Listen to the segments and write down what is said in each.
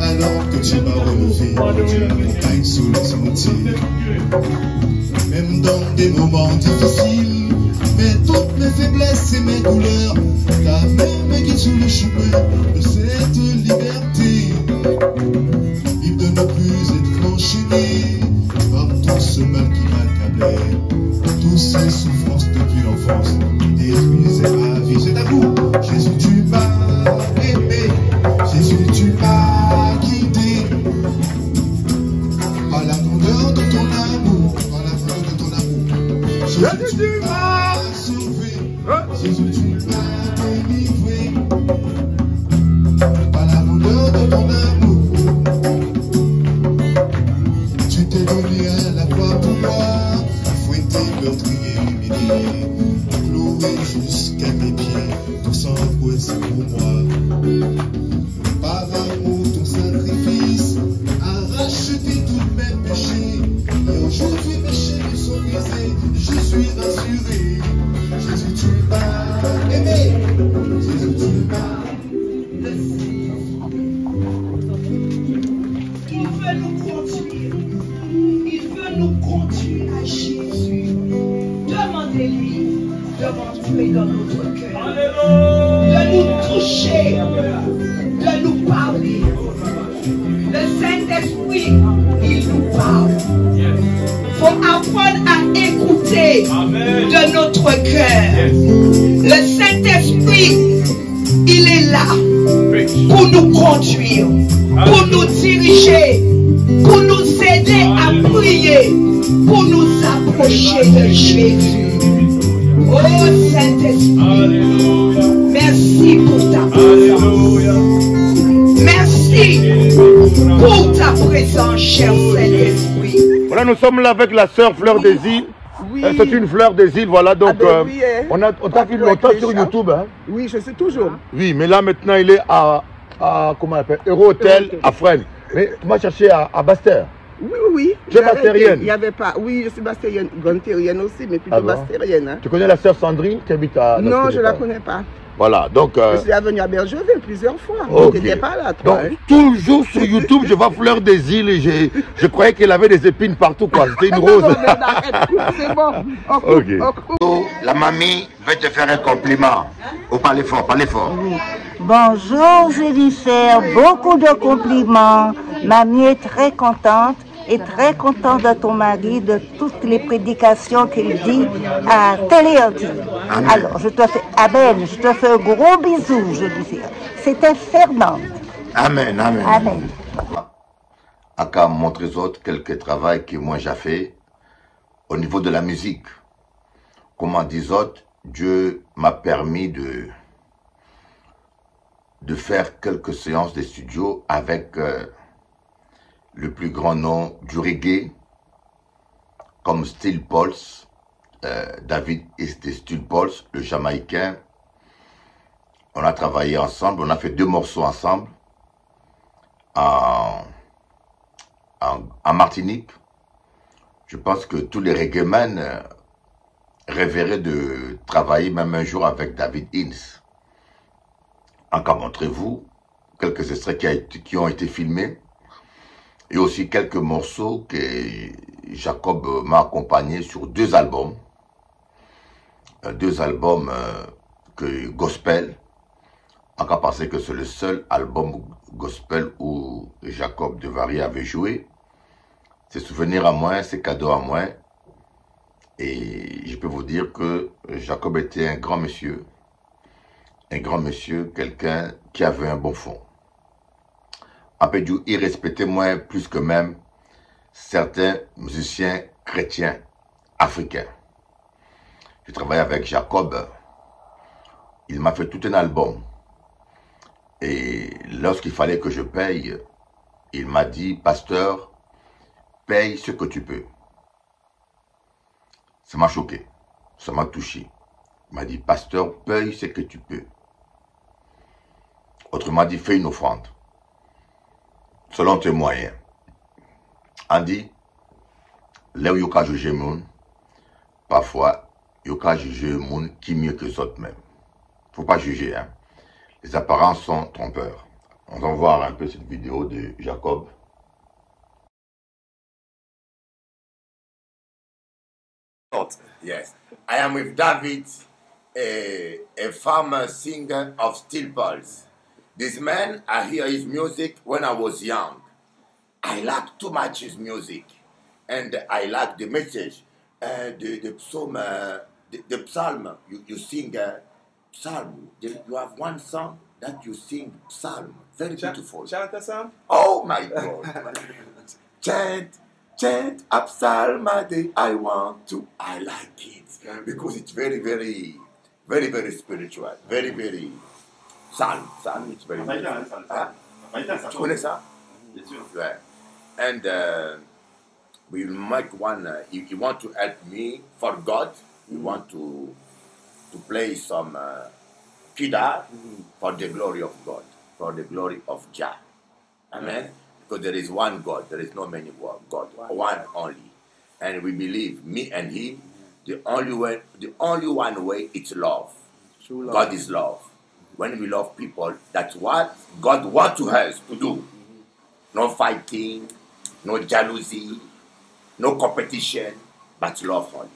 Alors que tu m'as relevé, montagne sous les sentiers. Même dans des moments difficiles, mais toutes mes faiblesses et mes douleurs, ta main me guide sur le chemin de cette liberté. De rentrer dans notre cœur. De nous toucher. Conduire, pour nous diriger, pour nous aider à prier, pour nous approcher de Jésus. Oh Saint-Esprit, merci pour ta présence. Merci pour ta présence, cher Saint-Esprit. Voilà, nous sommes là avec la sœur Fleur des Îles. Oui. Euh, C'est une fleur des îles, voilà. Donc, Ah ben euh, oui, on a, on t'a vu longtemps sur. YouTube. Hein. Oui, je sais toujours. Oui, mais là maintenant, il est à, à comment on appelle, Euro Hotel à Fresnes. Mais tu m'as cherché à, à Bastère. Oui, oui, oui. Tu es bastérienne Il n'y avait pas. Oui, je suis bastérienne, gontérienne aussi, mais plutôt Ah bon bastérienne. hein. Tu connais la sœur Sandrine qui habite à. Non, je ne la connais pas. Voilà, donc. euh, Je suis venue à Bergeville plusieurs fois. ok. Tu n'étais pas là, Donc, toi. hein. toujours sur YouTube, je vois Fleur des îles et je croyais qu'elle avait des épines partout, quoi. C'était une rose. C'est bon. Ok. coupe. La mamie veut te faire un compliment. Oh, parlez fort, parlez fort. Bonjour Jennifer, beaucoup de compliments. Mamie est très contente et très contente de ton mari, de toutes les prédications qu'il dit à Téléanti. Alors, je te fais, Amen, je te fais un gros bisou, Jennifer. C'est infernal. Amen, amen. Amen. À qu'à montrer aux autres quelques travail que moi j'ai fait au niveau de la musique. Comment autres, Dieu m'a permis de faire quelques séances de studio avec euh, le plus grand nom du reggae, comme Steel Pulse, euh, David de Steel Pulse, le Jamaïcain. On a travaillé ensemble, on a fait deux morceaux ensemble en, Martinique. Je pense que tous les reggaemen rêveraient de travailler même un jour avec David Ince. Encore montrez-vous quelques extraits qui, ont été filmés et aussi quelques morceaux que Jacob m'a accompagné sur deux albums. Euh, Deux albums euh, que gospel. Encore penser que c'est le seul album gospel où Jacob de Vary avait joué. C'est souvenir à moi, c'est cadeau à moi. Et je peux vous dire que Jacob était un grand monsieur. Un grand monsieur, quelqu'un qui avait un bon fond. En peu il respectait moins plus que même certains musiciens chrétiens africains. J'ai travaillé avec Jacob. Il m'a fait tout un album. Et lorsqu'il fallait que je paye, il m'a dit, pasteur, paye ce que tu peux. Ça m'a choqué, ça m'a touché. Il m'a dit, pasteur, paye ce que tu peux. Autrement dit, fais une offrande. Selon tes moyens. On dit, là où il y a parfois, il y a jugé monde qui mieux que les autres même. Faut pas juger, hein. Les apparences sont trompeurs. On va voir un peu cette vidéo de Jacob. Yes, I am with David, a, a farmer singer of steel pulse. This man, I hear his music when I was young. I like too much his music, and I like the message, uh, the the psalm, uh, the, the psalm. You you sing uh, psalm. You you have one song that you sing psalm, very beautiful. Chante psalm? Oh my God. chant, chant up. I want to. I like it because it's very, very, very, very spiritual. Very, very. Psalm, Psalm, it's very. Maïta, hein, ça. Hein? Maïta, ça. Tu connais ça? Bien sûr. Yeah. And uh, we make one. Uh, if you want to help me for God, you want to to play some uh, kida for the glory of God, for the glory of Jah. Amen. Because there is one God. There is no many God. One only. And we believe me and Him. The only way, the only one way, it's love. True love. God is love. When we love people, that's what God wants to us to do. No fighting, no jealousy, no competition, but love only.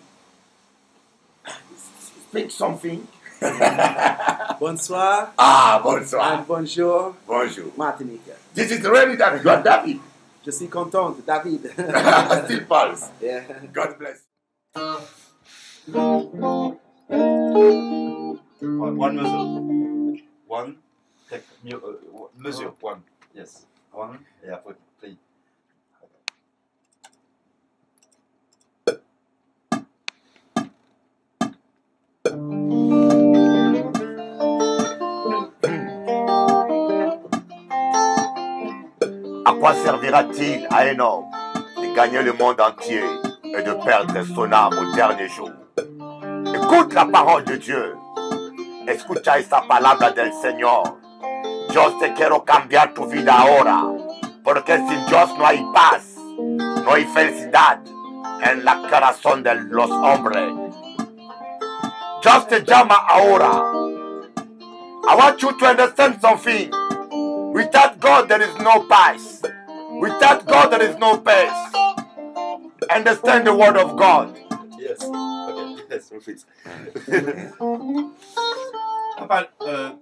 Speak something. Bonsoir Ah, bonsoir. and bonsoir. bonjour, Bonjour. Martinique. This is really David. You are David. Je suis contente, David. Still pulse. Yeah. God bless. One, one mesure. One. Take mu- uh, mesure. One. Yes. One. Et quoi servira-t-il à un homme de gagner le monde entier et de perdre son âme au dernier jour? Écoute la parole de Dieu. Escucha esta palabra del Señor. Yo te quiero cambiar tu vida ahora, porque sin Dios no hay paz, no hay felicidad en la corazón de los hombres. Dios te llama ahora. I want you to understand something. Without God, there is no peace. Without God, there is no peace. Understand the word of God. Yes. Okay. Yes, repeat. Papa, euh,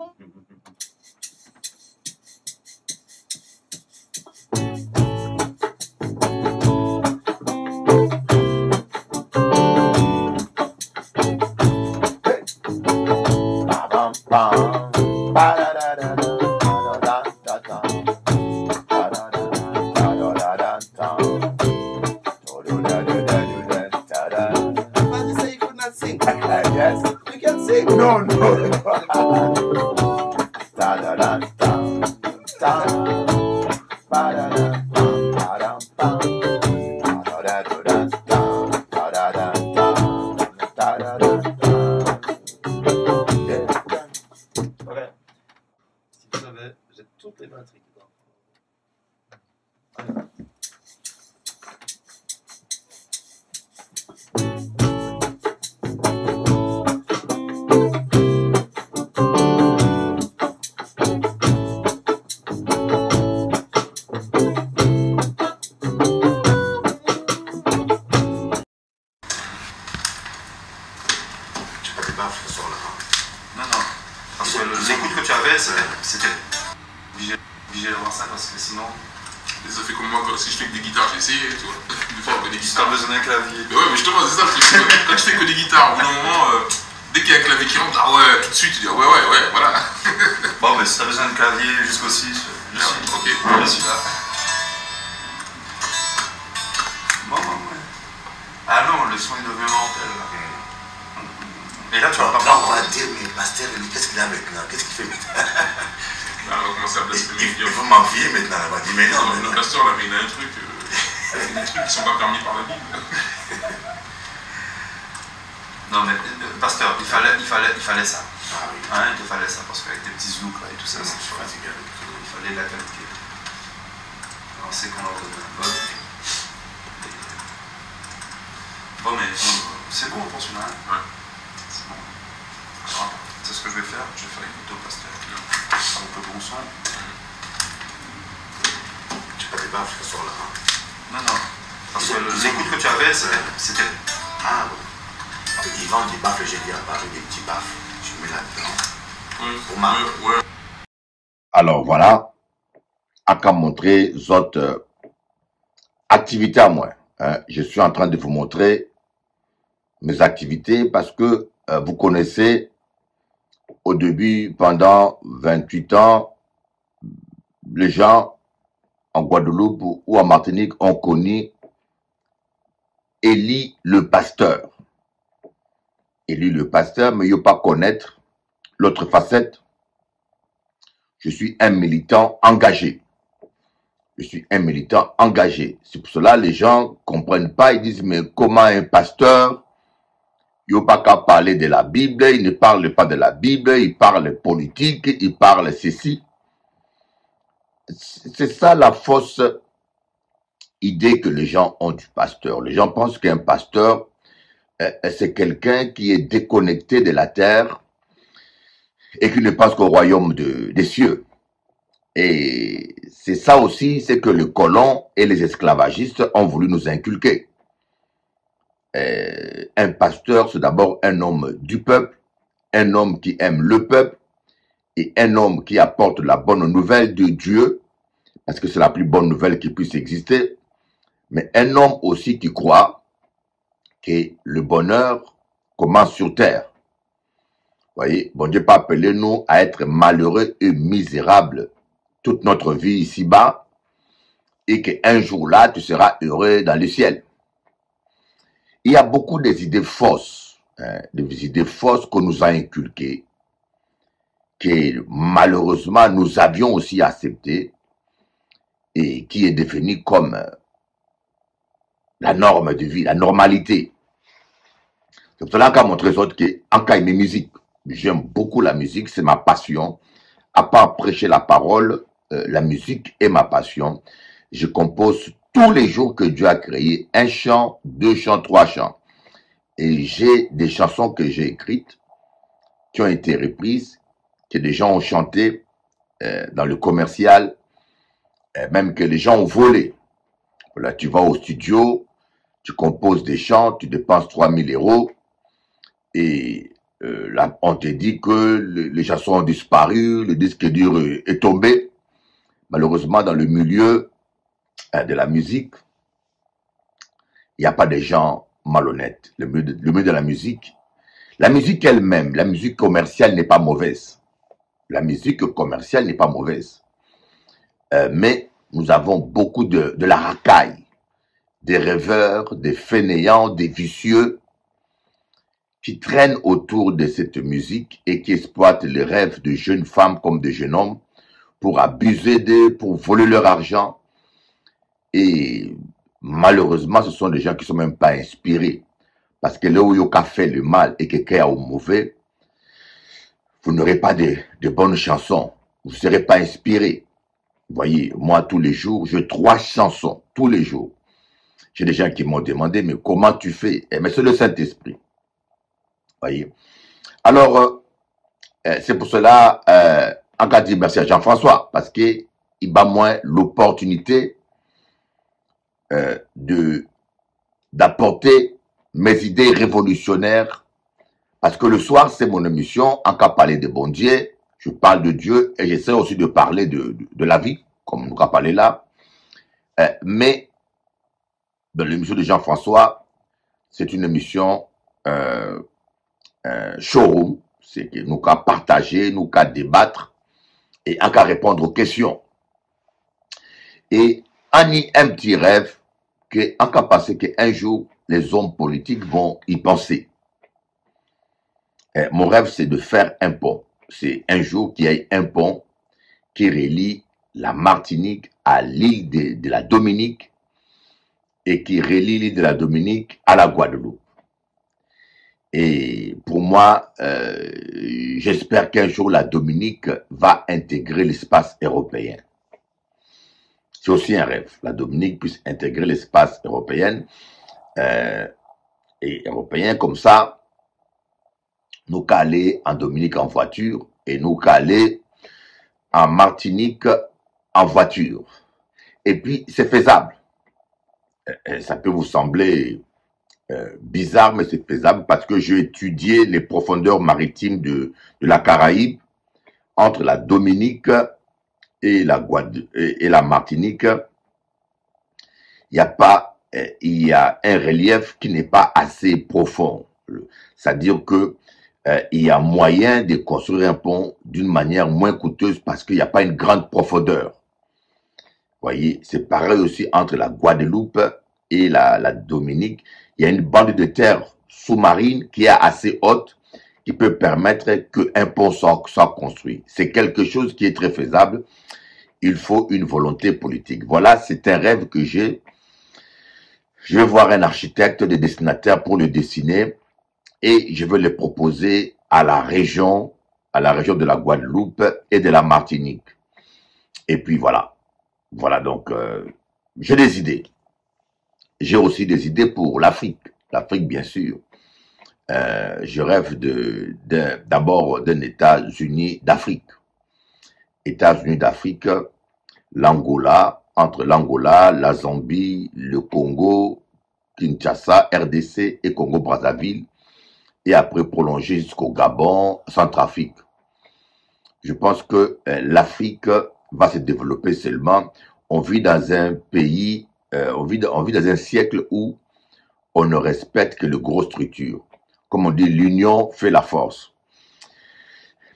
pasteur, là, mais il a un truc. euh, des trucs qui sont pas permis par la Bible. Non, mais euh, pasteur, il fallait, il fallait, il fallait ça. Qu'à montrer votre euh, activité à moi. hein. Je suis en train de vous montrer mes activités parce que euh, vous connaissez au début, pendant 28 ans, les gens en Guadeloupe ou en Martinique ont connu Élie le pasteur. Élie le pasteur, mais il ne pas connaître l'autre facette. Je suis un militant engagé. Je suis un militant engagé. C'est pour cela que les gens comprennent pas. Ils disent, mais comment un pasteur, il n'a pas qu'à parler de la Bible, il ne parle pas de la Bible, il parle politique, il parle ceci. C'est ça la fausse idée que les gens ont du pasteur. Les gens pensent qu'un pasteur, euh, c'est quelqu'un qui est déconnecté de la terre et qui ne pense qu'au royaume de- des cieux. Et c'est ça aussi, c'est que les colons et les esclavagistes ont voulu nous inculquer. Euh, un pasteur, c'est d'abord un homme du peuple, un homme qui aime le peuple et un homme qui apporte la bonne nouvelle de Dieu, parce que c'est la plus bonne nouvelle qui puisse exister, mais un homme aussi qui croit que le bonheur commence sur terre. Voyez, bon Dieu pas appelé nous à être malheureux et misérables toute notre vie ici-bas et qu'un jour-là, tu seras heureux dans le ciel. Il y a beaucoup des idées fausses, hein, des idées fausses qu'on nous a inculquées, que malheureusement nous avions aussi acceptées et qui est devenue comme euh, la norme de vie, la normalité. C'est pour cela qu'à autres que, en cas de musique, j'aime beaucoup la musique, c'est ma passion. À part prêcher la parole, euh, la musique est ma passion. Je compose tous les jours que Dieu a créé un chant, deux chants, trois chants. Et j'ai des chansons que j'ai écrites qui ont été reprises, que des gens ont chanté euh, dans le commercial, même que les gens ont volé. Voilà, tu vas au studio, tu composes des chants, tu dépenses 3000 euros et euh, on te dit que le- les chansons ont disparu, le disque dur est tombé. Malheureusement, dans le milieu euh, de la musique, il n'y a pas de gens malhonnêtes. Le milieu, de, le milieu de la musique, la musique elle-même, la musique commerciale n'est pas mauvaise. La musique commerciale n'est pas mauvaise. Euh, mais nous avons beaucoup de, de la racaille, des rêveurs, des fainéants, des vicieux qui traînent autour de cette musique et qui exploitent les rêves de jeunes femmes comme de jeunes hommes pour abuser d'eux, pour voler leur argent. Et malheureusement, ce sont des gens qui sont même pas inspirés. Parce que là où il y a fait le mal et quelqu'un au mauvais, vous n'aurez pas de, de bonnes chansons. Vous ne serez pas inspiré. Vous voyez, moi, tous les jours, je trois chansons, tous les jours. J'ai des gens qui m'ont demandé, mais comment tu fais? Eh, Mais c'est le Saint-Esprit. voyez? Alors, euh, euh, c'est pour cela, euh, encore dire merci à Jean-François, parce qu'il m'a moins l'opportunité euh, d'apporter mes idées révolutionnaires, parce que le soir, c'est mon émission, en cas parler de bon Dieu, je parle de Dieu et j'essaie aussi de parler de, de, la vie, comme nous avons parlé là. Euh, mais dans l'émission de Jean-François, c'est une émission euh, showroom, c'est que nous qu'à partager, nous qu'à débattre et en qu'à répondre aux questions. Et on y a un petit rêve que en cas passé qu'un jour les hommes politiques vont y penser. Euh, mon rêve c'est de faire un pont. C'est un jour qu'il y ait un pont qui relie la Martinique à l'île de la Dominique et qui relie l'île de la Dominique à la Guadeloupe. Et pour moi, euh, j'espère qu'un jour la Dominique va intégrer l'espace européen. C'est aussi un rêve. La Dominique puisse intégrer l'espace européen. Euh, et européens comme ça, nous caler en Dominique en voiture et nous caler en Martinique en voiture. Et puis, c'est faisable. Euh, Ça peut vous sembler euh, bizarre, mais c'est faisable parce que j'ai étudié les profondeurs maritimes de, la Caraïbe entre la Dominique et la, Martinique. Il y a pas, euh, il y a un relief qui n'est pas assez profond. C'est-à-dire que euh, il y a moyen de construire un pont d'une manière moins coûteuse parce qu'il n'y a pas une grande profondeur. voyez, c'est pareil aussi entre la Guadeloupe et la, Dominique. Il y a une bande de terre sous-marine qui est assez haute qui peut permettre qu'un pont soit, construit. C'est quelque chose qui est très faisable. Il faut une volonté politique. Voilà, c'est un rêve que j'ai. Je vais voir un architecte, des dessinateurs pour le dessiner et je vais le proposer à la région, à la région de la Guadeloupe et de la Martinique. Et puis voilà. Voilà donc, euh, j'ai des idées. J'ai aussi des idées pour l'Afrique. L'Afrique, bien sûr. Euh, je rêve de, d'abord d'un États-Unis d'Afrique. États-Unis d'Afrique, l'Angola, entre l'Angola, la Zambie, le Congo, Kinshasa, RDC et Congo-Brazzaville, et après prolonger jusqu'au Gabon, Centrafrique. Je pense que euh, l'Afrique va se développer seulement. On vit dans un pays, euh, on, vit, dans- un siècle où on ne respecte que les grosses structures. Comme on dit, l'union fait la force.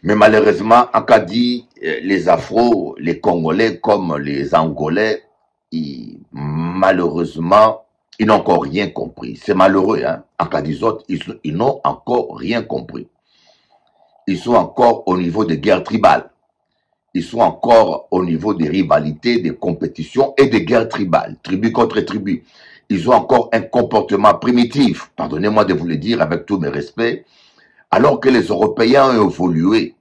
Mais malheureusement, en Acadie, euh, les Afro, les Congolais comme les Angolais, ils- malheureusement, ils n'ont encore rien compris. C'est malheureux, hein. En Cadizote, ils, sont- ils n'ont encore rien compris. Ils sont encore au niveau des guerres tribales. Ils sont encore au niveau des rivalités, des compétitions et des guerres tribales, tribu contre tribu. Ils ont encore un comportement primitif, pardonnez-moi de vous le dire avec tous mes respects, alors que les Européens ont évolué.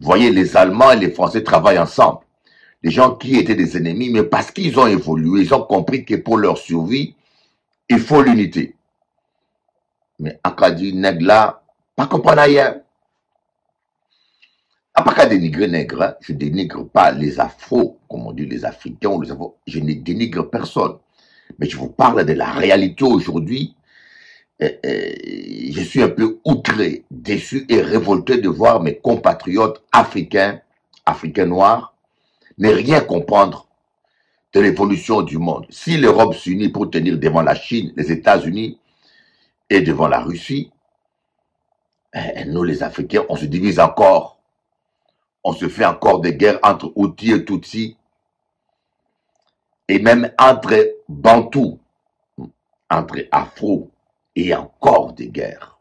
Voyez, les Allemands et les Français travaillent ensemble. Des gens qui étaient des ennemis, mais parce qu'ils ont évolué, ils ont compris que pour leur survie, il faut l'unité. Mais Akadi, Negla, pas comprendre rien. Pas qu'à dénigrer nègre, hein. je dénigre pas les afros, comme on dit les africains ou les afro, je ne dénigre personne. Mais je vous parle de la réalité aujourd'hui. Et- et je suis un peu outré, déçu et révolté de voir mes compatriotes africains, africains noirs, ne rien comprendre de l'évolution du monde. Si l'Europe s'unit pour tenir devant la Chine, les États-Unis et devant la Russie, eh, nous les Africains, on se divise encore. On se fait encore des guerres entre Houthis et Tutsis et même entre Bantous, entre Afro et encore des guerres.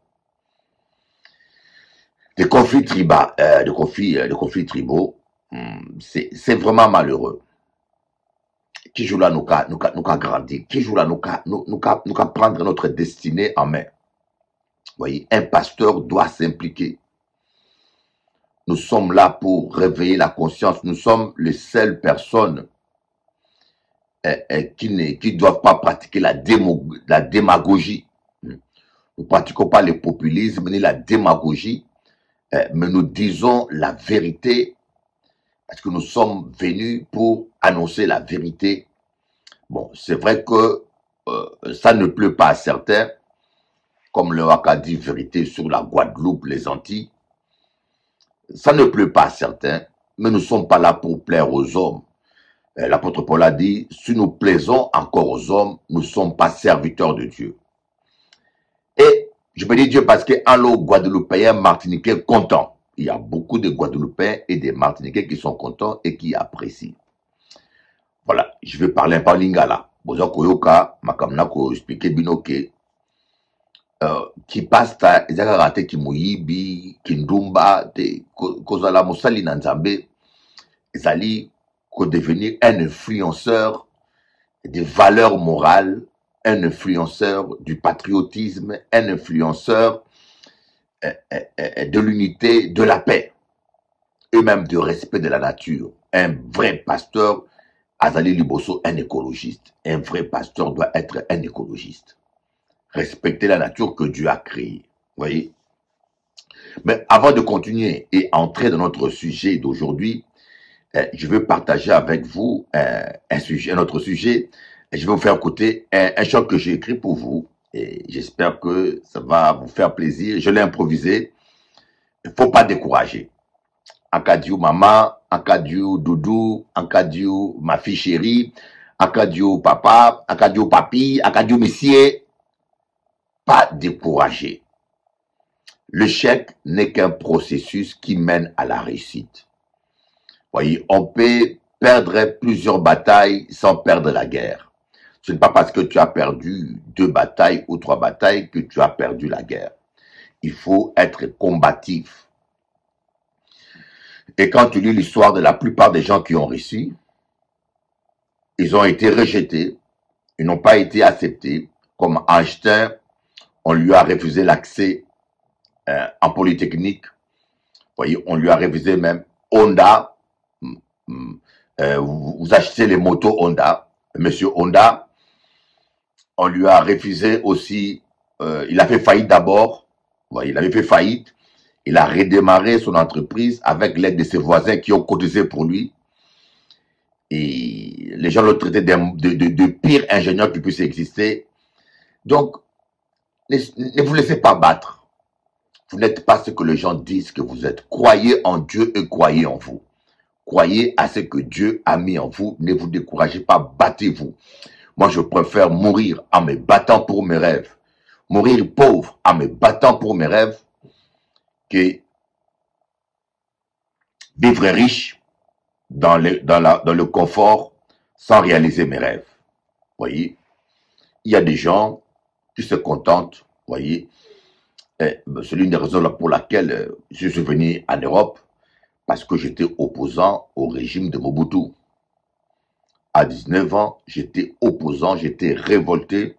Des conflits tribaux, euh, des conflits, euh, des conflits tribaux, hum, c'est vraiment malheureux. Qui joue là nous qu'a nous nous qu'a grandi, qui joue là nous qu'a nous prendre notre destinée en main? Vous voyez, un pasteur doit s'impliquer. Nous sommes là pour réveiller la conscience. Nous sommes les seules personnes euh, euh, qui ne qui doivent pas pratiquer la, démo, la démagogie. Nous ne pratiquons pas le populisme ni la démagogie, euh, mais nous disons la vérité parce que nous sommes venus pour annoncer la vérité. Bon, c'est vrai que euh, ça ne pleut pas à certains, comme le Waka dit vérité sur la Guadeloupe, les Antilles. Ça ne pleut pas à certains, mais nous ne sommes pas là pour plaire aux hommes. Euh, L'apôtre Paul a dit, si nous plaisons encore aux hommes, nous ne sommes pas serviteurs de Dieu. Et je peux dire Dieu parce que allo Guadeloupéens, Martiniquais contents. Il y a beaucoup de Guadeloupéens et des Martiniquais qui sont contents et qui apprécient. Voilà, je vais parler un peu lingala. Expliquer. Euh, kipasta ezaka kaka te kindumba te ko- kozala mosali na nzambe ezali kodevenir un influenceur des valeurs morales un influenceur du patriotisme un influenceur euh, euh, euh, de l'unité de la paix et même du respect de la nature. Un vrai pasteur azali liboso un écologiste. Un vrai pasteur doit être un écologiste respecter la nature que Dieu a créée. Voyez? Mais avant de continuer et entrer dans notre sujet d'aujourd'hui, euh, je veux partager avec vous euh, un sujet, un autre sujet. Et je vais vous faire écouter un, chant que j'ai écrit pour vous. Et j'espère que ça va vous faire plaisir. Je l'ai improvisé. Il faut pas décourager. Akadiou maman, Akadiou doudou, Akadiou ma fille chérie, Akadiou papa, Akadiou papi, Akadiou monsieur. Pas décourager. L'échec n'est qu'un processus qui mène à la réussite. Voyez, on peut perdre plusieurs batailles sans perdre la guerre. Ce n'est pas parce que tu as perdu deux batailles ou trois batailles que tu as perdu la guerre. Il faut être combatif. Et quand tu lis l'histoire de la plupart des gens qui ont réussi, ils ont été rejetés, ils n'ont pas été acceptés. Comme Einstein, on lui a refusé l'accès euh, en polytechnique. Vous voyez, on lui a refusé même Honda. mm, mm, euh, vous, achetez les motos Honda. Monsieur Honda, on lui a refusé aussi, euh, il a fait faillite d'abord, il avait fait faillite, il a redémarré son entreprise avec l'aide de ses voisins qui ont cotisé pour lui. Et les gens l'ont traité de, de pire ingénieur qui puisse exister. Donc, ne, vous laissez pas battre. Vous n'êtes pas ce que les gens disent que vous êtes. Croyez en Dieu et croyez en vous. Croyez à ce que Dieu a mis en vous. Ne vous découragez pas, battez-vous. Moi, je préfère mourir en me battant pour mes rêves. Mourir pauvre en me battant pour mes rêves que vivre riche dans le confort sans réaliser mes rêves. Voyez, il y a des gens qui se contentent, voyez. Et C'est l'une des raisons pour laquelle euh, je suis venu en Europe, parce que j'étais opposant au régime de Mobutu. À 19 ans, j'étais opposant, j'étais révolté.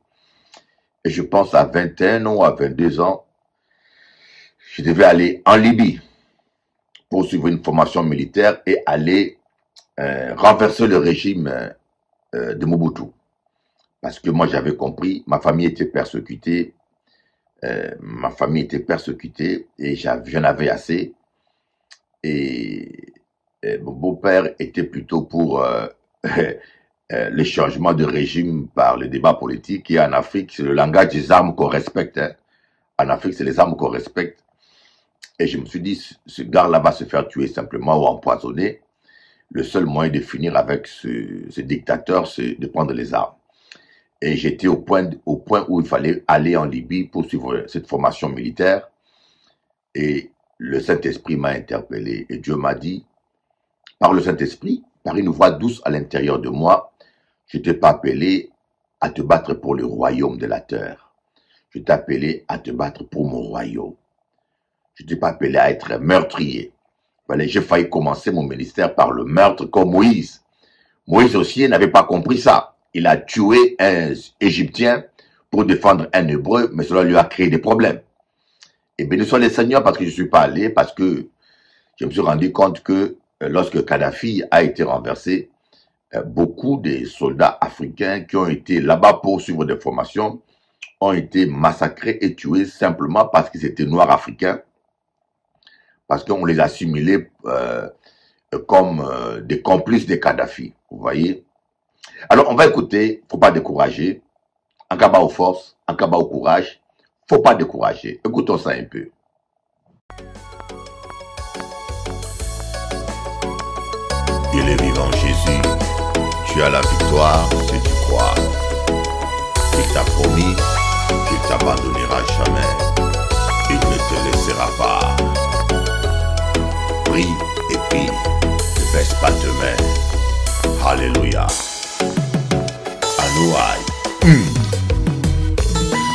Et je pense à 21 ans ou à 22 ans, je devais aller en Libye pour suivre une formation militaire et aller euh, renverser le régime euh, de Mobutu. Parce que moi, j'avais compris, ma famille était persécutée, euh, ma famille était persécutée et j'en avais assez. Et, et mon beau-père était plutôt pour euh, euh, le changement de régime par le débat politique. Et en Afrique, c'est le langage des armes qu'on respecte. hein. En Afrique, c'est les armes qu'on respecte. Et je me suis dit, ce gars-là va se faire tuer simplement ou empoisonner. Le seul moyen de finir avec ce dictateur, c'est de prendre les armes. Et j'étais au point, où il fallait aller en Libye pour suivre cette formation militaire. Et le Saint-Esprit m'a interpellé. Et Dieu m'a dit, par le Saint-Esprit, par une voix douce à l'intérieur de moi, je t'ai pas appelé à te battre pour le royaume de la terre. Je t'ai appelé à te battre pour mon royaume. Je t'ai pas appelé à être meurtrier. Voilà, j'ai failli commencer mon ministère par le meurtre comme Moïse. Moïse aussi n'avait pas compris ça. Il a tué un Égyptien pour défendre un Hébreu, mais cela lui a créé des problèmes. Et béni soit le Seigneur parce que je suis pas allé, parce que je me suis rendu compte que euh, lorsque Kadhafi a été renversé, euh, beaucoup des soldats africains qui ont été là-bas pour suivre des formations ont été massacrés et tués simplement parce qu'ils étaient noirs africains, parce qu'on les assimilait euh, comme des complices de Kadhafi. Vous voyez Alors, on va écouter, faut pas décourager. En cas aux forces, en cas au courage, faut pas décourager. Écoutons ça un peu. Il est vivant Jésus. Tu as la victoire si tu crois. Il t'a promis qu'il t'abandonnera jamais. Il ne te laissera pas. Prie et prie. Ne baisse pas tes mains.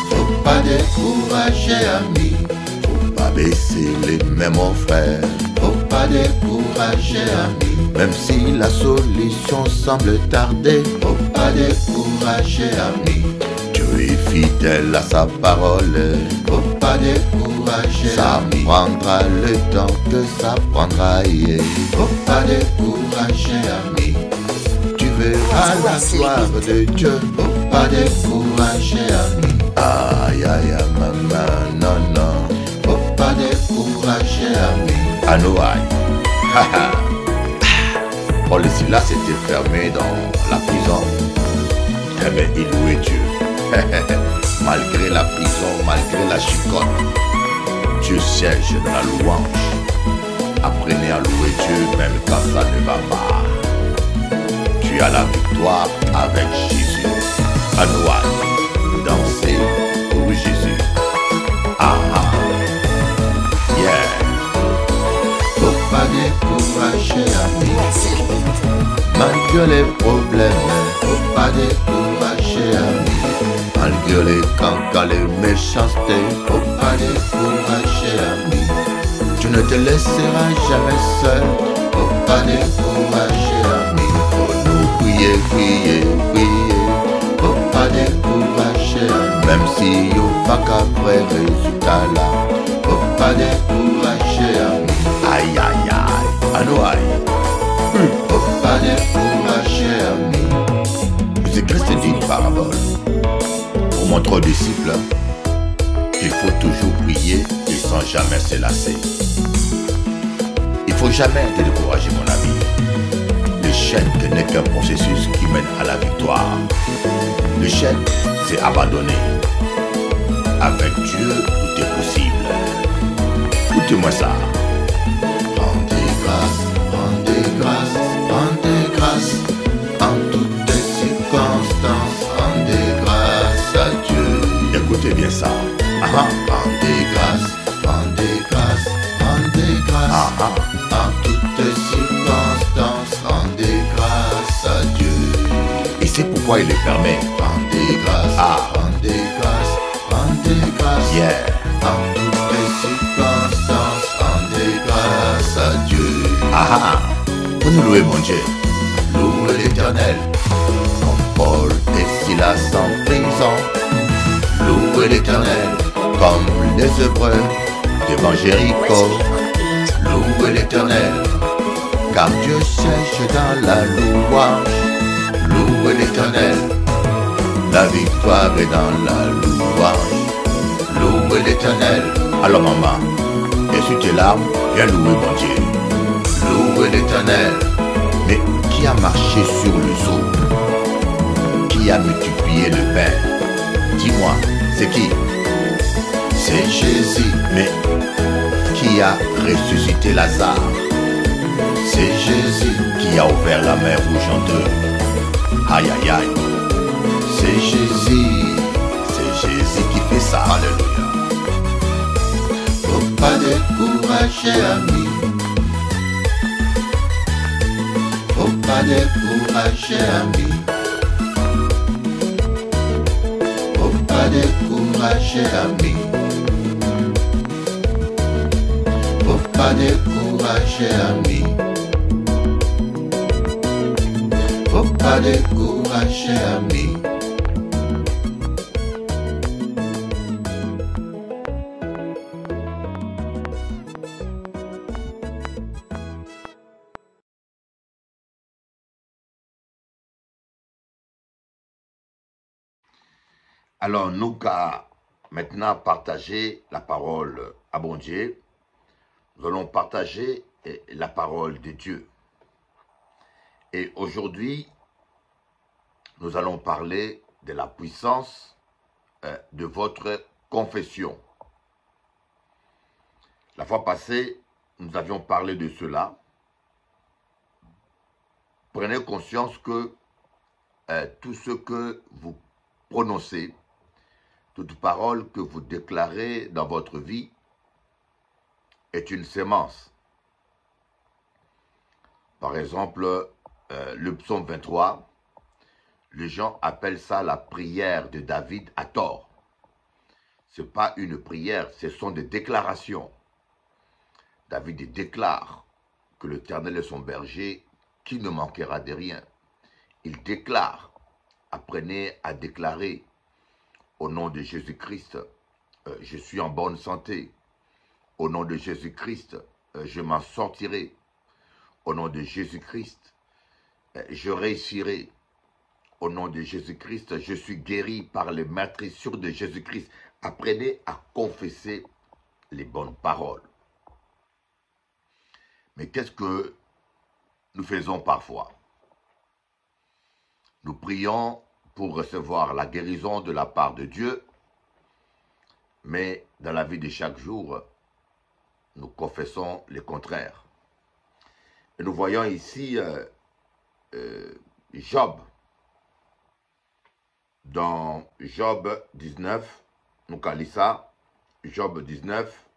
Faut pas décourager, ami. Faut pas baisser les mains, mon frère. Faut pas décourager, ami. Même si la solution semble tarder. Faut pas décourager, ami. Dieu est fidèle à sa parole. Faut pas décourager, Ça ami. prendra le temps que ça prendra. yeah. Faut pas décourager, ami. Verras la gloire de Dieu. Faut pas décourager, ami. Aïe, aïe, aïe, maman, non, non. Faut pas décourager, ami. Anoaï. Paul et Silas étaient fermés dans la prison. Eh bien, ils louaient Dieu. malgré la prison, malgré la chicotte, Dieu siège dans la louange. Apprenez à louer Dieu même quand ça ne va pas. Tu as la victoire avec Jésus. Anoaï. Dansez pour Jésus. Ah ah. Yeah. Faut pas décourager, ami. Malgré les problèmes, faut pas décourager, ami. Malgré les cancans, les méchancetés, Faut pas décourager, ami. tu ne te laisseras jamais seul. Faut pas décourager, ami. Prier, prier, prier. Faut pas décourager. Même si yo pas vrai résultat là. Faut pas décourager. Aïe aïe aïe, ano aïe. Faut pas décourager. Jésus-Christ une parabole pour montrer aux disciples qu'il faut toujours prier et sans jamais se lasser. Il faut jamais te décourager, mon ami. L'échec n'est qu'un processus qui mène à la victoire. L'échec, c'est abandonner. Avec Dieu, tout est possible. Écoutez-moi ça. Rendez grâce, rendez grâce, rendez grâce. En toutes les circonstances, rendez grâce à Dieu. Écoutez bien ça. Ah pourquoi il permet. Rendez grâce, Ah. rendez grâce. Yeah. En toutes les circonstances, grâce à Dieu. Ah ah. Pour nous louer, mon Dieu. Louez l'éternel, Comme Paul et Silas en prison. louez l'éternel, Comme les Hébreux devant Jéricho. louez l'éternel, Car Dieu cherche dans la louange. Louez l'éternel, La victoire est dans la louange. louez l'éternel, Alors maman, essuie tes larmes, viens louer mon Dieu. louez l'éternel, Mais qui a marché sur le zoo? Qui a multiplié le pain? Dis-moi, c'est qui? C'est Jésus, Mais qui a ressuscité Lazare? C'est Jésus, Qui a ouvert la mer rouge en deux Aïe aïe aïe, c'est Jésus. c'est Jésus qui fait ça. Alléluia. Faut pas décourager, ami. Faut pas décourager, ami. Faut pas décourager, ami. Faut pas décourager, ami. Alors, nous qu'à maintenant partager la parole à bon Dieu, nous allons partager eh, la parole de Dieu. Et aujourd'hui, nous allons parler de la puissance euh, de votre confession. La fois passée, nous avions parlé de cela. Prenez conscience que euh, tout ce que vous prononcez, toute parole que vous déclarez dans votre vie est une sémence. Par exemple, euh, le psaume 23, les gens appellent ça la prière de David à tort. Ce n'est pas une prière, ce sont des déclarations. David déclare que l'Éternel est son berger, qui ne manquera de rien. Il déclare, apprenez à déclarer au nom de Jésus-Christ, euh, je suis en bonne santé. Au nom de Jésus-Christ, euh, je m'en sortirai. Au nom de Jésus-Christ, je réussirai. au nom de Jésus-Christ. Je suis guéri par les maîtrissures de Jésus-Christ. Apprenez à confesser les bonnes paroles. Mais qu'est-ce que nous faisons parfois? Nous prions pour recevoir la guérison de la part de Dieu, mais dans la vie de chaque jour, nous confessons le contraire. Et nous voyons ici euh, euh, Job. Dans Job 19, nous ça, Job 19,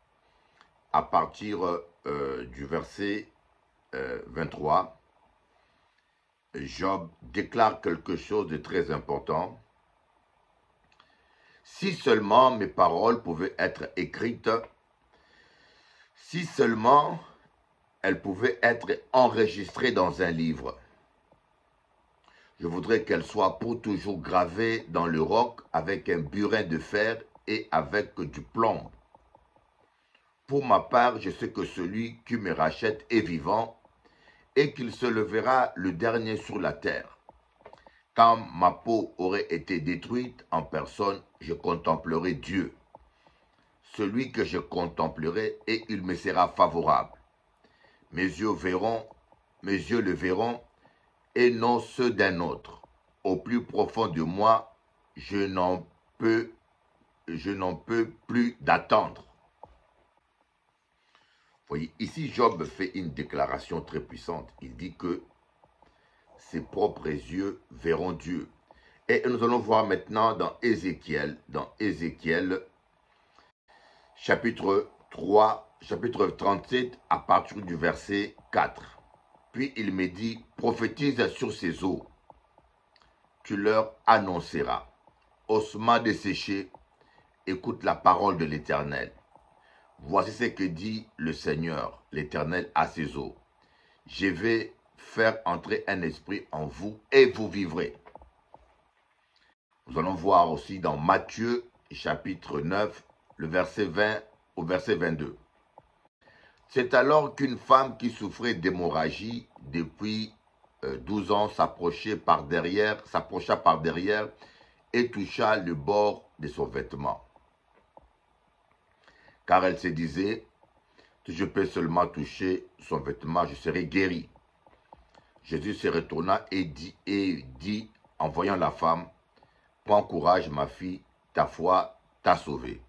à partir euh, du verset 23, Job déclare quelque chose de très important. Si seulement mes paroles pouvaient être écrites, si seulement elles pouvaient être enregistrées dans un livre. Je voudrais qu'elles soient pour toujours gravées dans le roc avec un burin de fer et avec du plomb. Pour ma part, je sais que celui qui me rachète est vivant et qu'il se levera le dernier sur la terre. Quand ma peau aurait été détruite en personne, je contemplerai Dieu. Celui que je contemplerai et il me sera favorable. Mes yeux verront, mes yeux le verront et non ceux d'un autre. Au plus profond de moi, je n'en peux, je n'en peux plus d'attendre. Voyez, ici Job fait une déclaration très puissante. Il dit que ses propres yeux verront Dieu. Et nous allons voir maintenant dans Ézéchiel, dans Ézéchiel, chapitre 3, chapitre 37, à partir du verset 4. Puis il me dit, prophétise sur ces eaux, tu leur annonceras. Ossements desséchés, écoute la parole de l'Éternel. Voici ce que dit le Seigneur, l'Éternel, à ses eaux. Je vais faire entrer un esprit en vous et vous vivrez. Nous allons voir aussi dans Matthieu chapitre 9, le verset 20 au verset 22. C'est alors qu'une femme qui souffrait d'hémorragie depuis 12 euh, ans s'approchait par derrière, s'approcha par derrière et toucha le bord de son vêtement car elle se disait, si je peux seulement toucher son vêtement, je serai guéri. Jésus se retourna et dit, et dit en voyant la femme, Prends courage, ma fille, ta foi t'a sauvée.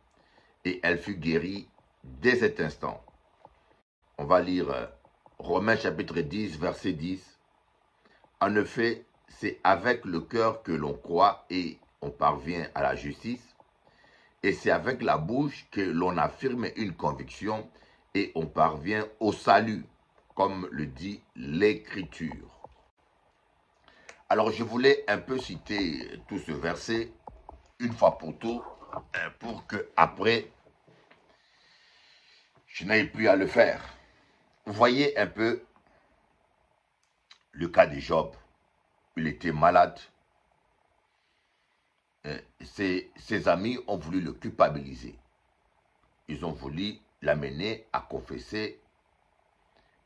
Et elle fut guérie dès cet instant. On va lire euh, Romains chapitre 10, verset 10. En effet, c'est avec le cœur que l'on croit et on parvient à la justice, et c'est avec la bouche que l'on affirme une conviction et on parvient au salut, comme le dit l'Écriture. Alors je voulais un peu citer tout ce verset une fois pour tout, euh, pour que après je n'aille plus à le faire. Vous voyez un peu le cas de Job. Il était malade, euh, ses, amis ont voulu le culpabiliser. Ils ont voulu l'amener à confesser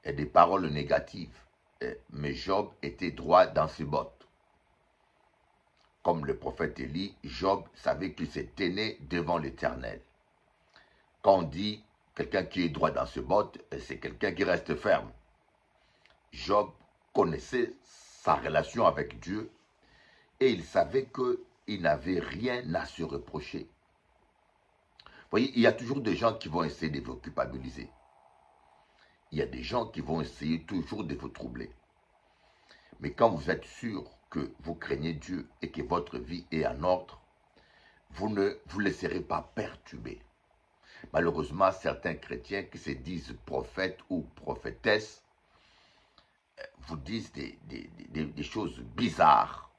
des paroles négatives. Euh, mais Job était droit dans ses bottes. Comme le prophète Élie, Job savait qu'il se tenait devant l'Éternel. Quand on dit quelqu'un qui est droit dans ses bottes, euh, c'est quelqu'un qui reste ferme. Job connaissait sa relation avec Dieu et il savait que il n'avait rien à se reprocher. Vous voyez, il y a toujours des gens qui vont essayer de vous culpabiliser. Il y a des gens qui vont essayer toujours de vous troubler. Mais quand vous êtes sûr que vous craignez Dieu et que votre vie est en ordre, vous ne vous laisserez pas perturber. Malheureusement, certains chrétiens qui se disent prophètes ou prophétesses euh, vous disent des, choses bizarres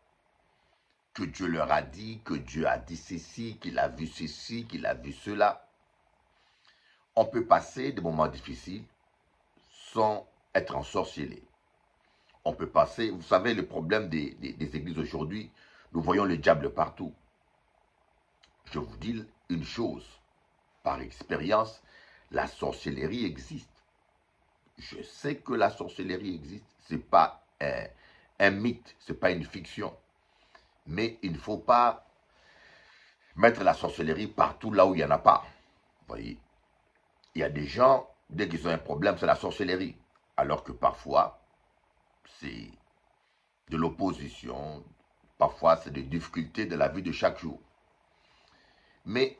que Dieu leur a dit, que Dieu a dit ceci, qu'il a vu ceci, qu'il a vu cela. On peut passer des moments difficiles sans être ensorcelé. On peut passer, vous savez, le problème des, des églises aujourd'hui, nous voyons le diable partout. Je vous dis une chose, par expérience, la sorcellerie existe. Je sais que la sorcellerie existe, ce n'est pas un, un mythe, ce n'est pas une fiction Mais il ne faut pas mettre la sorcellerie partout là où il n'y en a pas. Vous voyez? Il y a des gens, dès qu'ils ont un problème, c'est la sorcellerie. Alors que parfois, c'est de l'opposition, parfois c'est des difficultés de la vie de chaque jour. Mais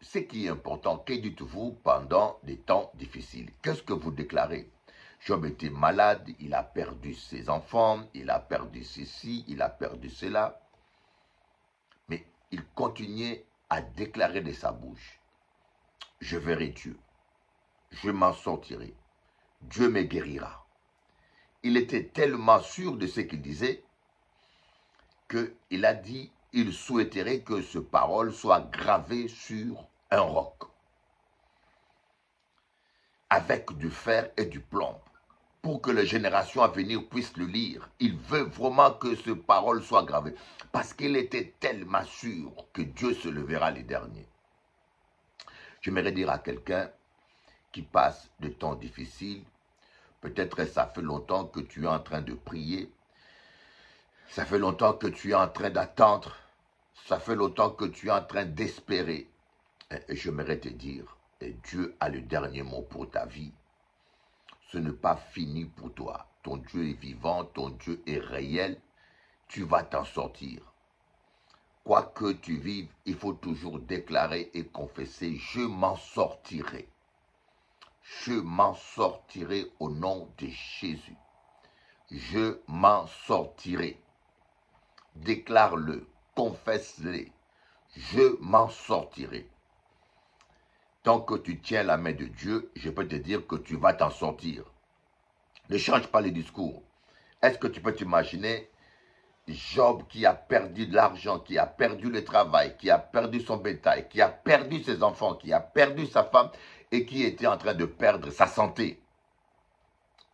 ce qui est important, que dites-vous pendant des temps difficiles? Qu'est-ce que vous déclarez? Job était malade, il a perdu ses enfants, il a perdu ceci, il a perdu cela. Mais il continuait à déclarer de sa bouche, je verrai Dieu, je m'en sortirai, Dieu me guérira. Il était tellement sûr de ce qu'il disait qu'il a dit, il souhaiterait que ce parole soit gravée sur un roc, avec du fer et du plomb pour que les générations à venir puissent le lire. Il veut vraiment que ce parole soit gravée. Parce qu'il était tellement sûr que Dieu se levera les derniers. J'aimerais dire à quelqu'un qui passe de temps difficiles, peut-être ça fait longtemps que tu es en train de prier, ça fait longtemps que tu es en train d'attendre, ça fait longtemps que tu es en train d'espérer. Et j'aimerais te dire, et Dieu a le dernier mot pour ta vie ce n'est pas fini pour toi. Ton Dieu est vivant, ton Dieu est réel, tu vas t'en sortir. Quoi que tu vives, il faut toujours déclarer et confesser, je m'en sortirai. Je m'en sortirai au nom de Jésus. Je m'en sortirai. Déclare-le, confesse-le. Je m'en sortirai. Tant que tu tiens la main de Dieu, je peux te dire que tu vas t'en sortir. Ne change pas les discours. Est-ce que tu peux t'imaginer Job qui a perdu de l'argent, qui a perdu le travail, qui a perdu son bétail, qui a perdu ses enfants, qui a perdu sa femme et qui était en train de perdre sa santé?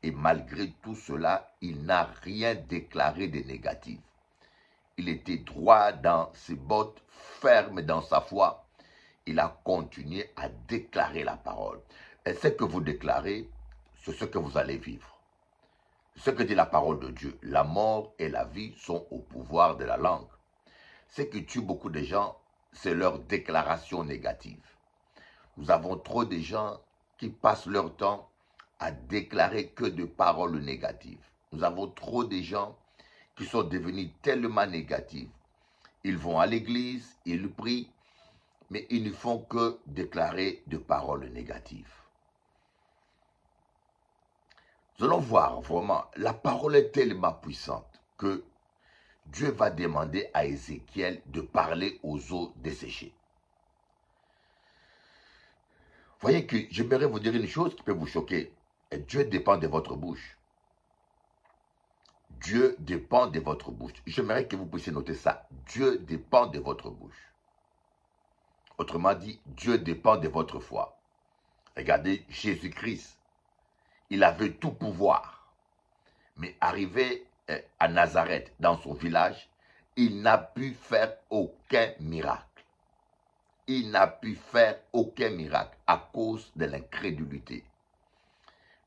Et malgré tout cela, il n'a rien déclaré de négatif. Il était droit dans ses bottes, ferme dans sa foi il a continué à déclarer la parole. Et ce que vous déclarez, c'est ce que vous allez vivre. Ce que dit la parole de Dieu, la mort et la vie sont au pouvoir de la langue. Ce qui tue beaucoup de gens, c'est leur déclaration négative. Nous avons trop de gens qui passent leur temps à déclarer que de paroles négatives. Nous avons trop de gens qui sont devenus tellement négatifs. Ils vont à l'église, ils prient, mais ils ne font que déclarer de paroles négatives. Nous allons voir vraiment, la parole est tellement puissante que Dieu va demander à Ézéchiel de parler aux eaux desséchées. Voyez que j'aimerais vous dire une chose qui peut vous choquer. Dieu dépend de votre bouche. Dieu dépend de votre bouche. J'aimerais que vous puissiez noter ça. Dieu dépend de votre bouche. Autrement dit, Dieu dépend de votre foi. Regardez Jésus-Christ. Il avait tout pouvoir. Mais arrivé euh, à Nazareth, dans son village, il n'a pu faire aucun miracle. Il n'a pu faire aucun miracle à cause de l'incrédulité.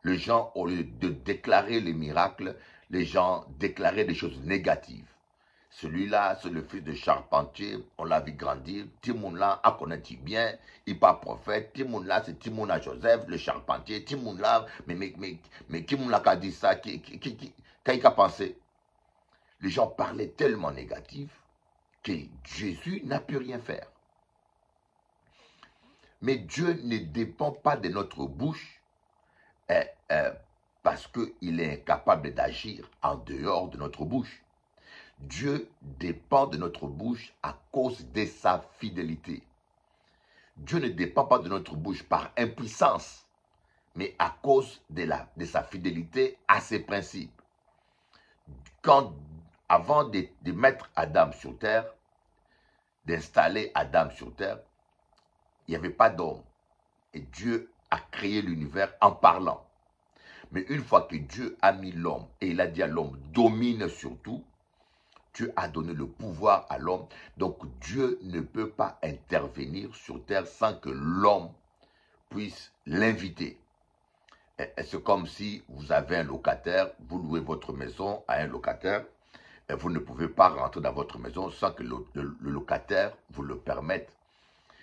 Les gens, au lieu de déclarer les miracles, les gens déclaraient des choses négatives. Celui-là, c'est le fils de charpentier, on l'a vu grandir. Timoun-là, a connaît bien, il pas prophète. Timoun-là, c'est Timoun Joseph, le charpentier. Timoun-là, mais, mais, mais, mais Timoun-là qui a dit ça, qui, qui, pensé Les gens parlaient tellement négatif que Jésus n'a pu rien faire. Mais Dieu ne dépend pas de notre bouche eh, eh, parce qu'il est incapable d'agir en dehors de notre bouche. Dieu dépend de notre bouche à cause de sa fidélité. Dieu ne dépend pas de notre bouche par impuissance, mais à cause de, sa fidélité à ses principes. Avant de, de mettre Adam sur terre, d'installer Adam sur terre, il n'y avait pas d'homme. Et Dieu a créé l'univers en parlant. Mais une fois que Dieu a mis l'homme et il a dit à l'homme, domine sur tout, Dieu a donné le pouvoir à l'homme. Donc Dieu ne peut pas intervenir sur terre sans que l'homme puisse l'inviter. C'est comme si vous avez un locataire, vous louez votre maison à un locataire, Et vous ne pouvez pas rentrer dans votre maison sans que le, locataire vous le permette